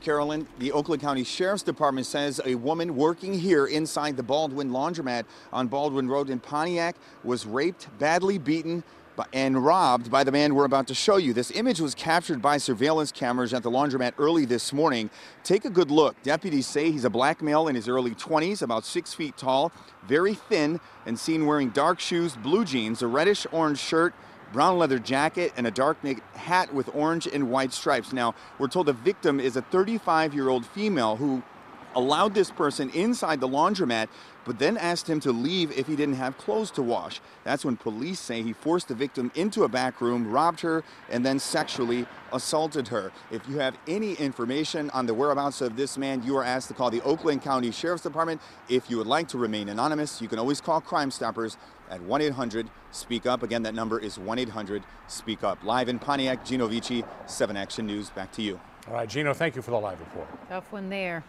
Carolyn, the Oakland County Sheriff's Department says a woman working here inside the Baldwin Laundromat on Baldwin Road in Pontiac was raped, badly beaten, and robbed by the man we're about to show you. This image was captured by surveillance cameras at the laundromat early this morning. Take a good look. Deputies say he's a black male in his early 20s, about six feet tall, very thin, and seen wearing dark shoes, blue jeans, a reddish orange shirt, brown leather jacket, and a dark knit hat with orange and white stripes. Now, we're told the victim is a 35 year old female who allowed this person inside the laundromat, but then asked him to leave if he didn't have clothes to wash. That's when police say he forced the victim into a back room, robbed her, and then sexually assaulted her. If you have any information on the whereabouts of this man, you are asked to call the Oakland County Sheriff's Department. If you would like to remain anonymous, you can always call Crime Stoppers at 1 800 Speak Up. Again, that number is 1 800 Speak Up. Live in Pontiac, Gino Vici, 7 Action News. Back to you. All right, Gino, thank you for the live report. Tough one there.